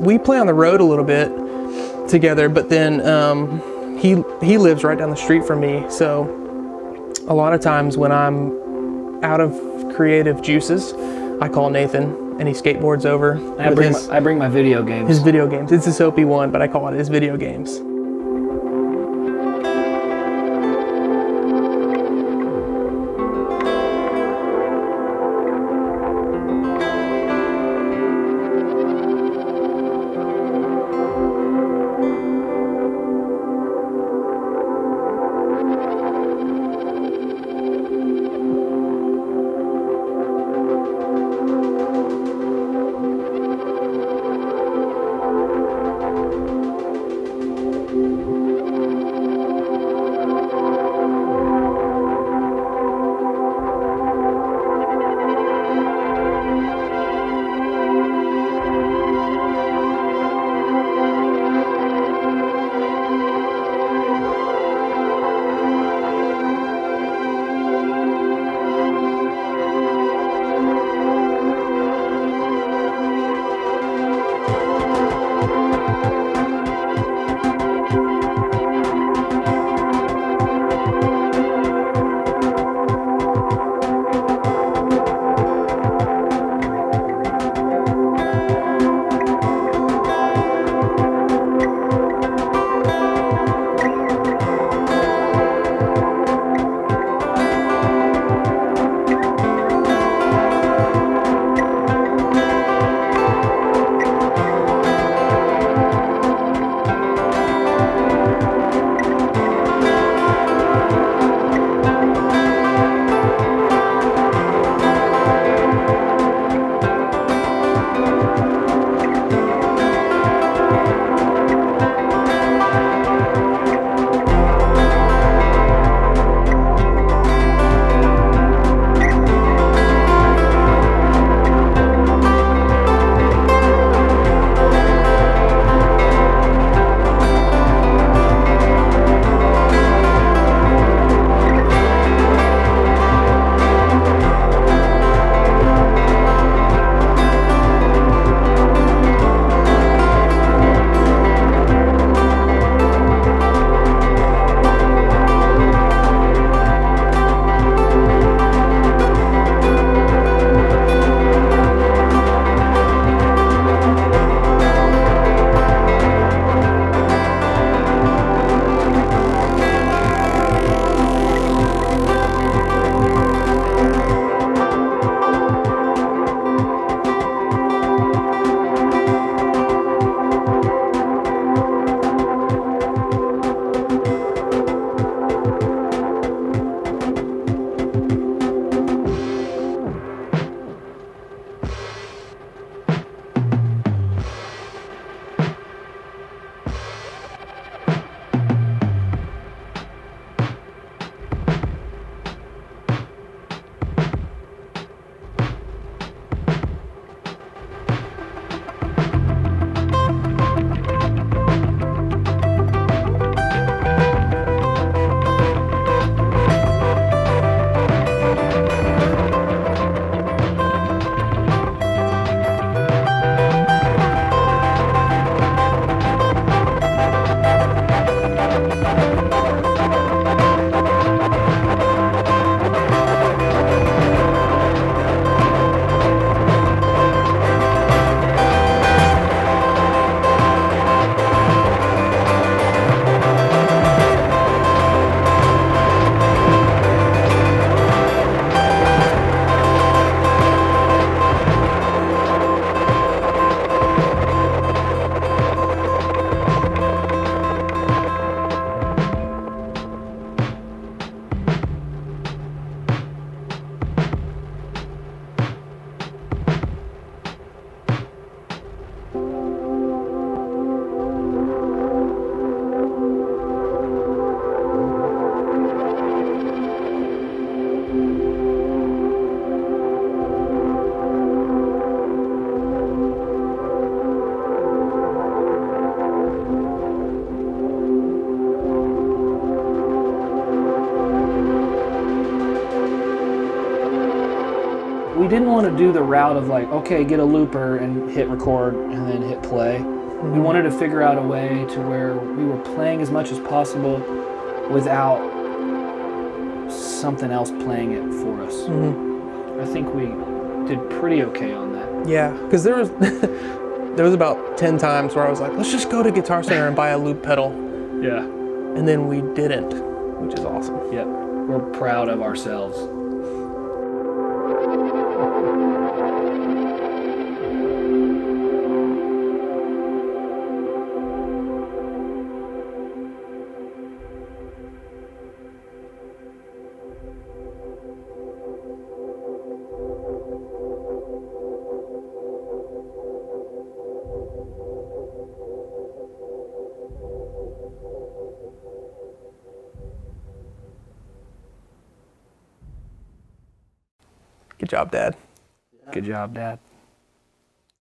we play on the road a little bit together, but then um, he he lives right down the street from me, so a lot of times when I'm out of creative juices, I call Nathan and he skateboards over I bring, his, my, I bring my video games. his video games. It's a soapy one, but I call it his video games. To do the route of like, okay, get a looper and hit record and then hit play. We wanted to figure out a way to where we were playing as much as possible without something else playing it for us. Mm-hmm. I think we did pretty okay on that. Yeah, because there was there was about ten times where I was like, let's just go to Guitar Center and buy a loop pedal, Yeah. and then we didn't, which is awesome. Yep. We're proud of ourselves. Good job, Dad. Good job, Dad.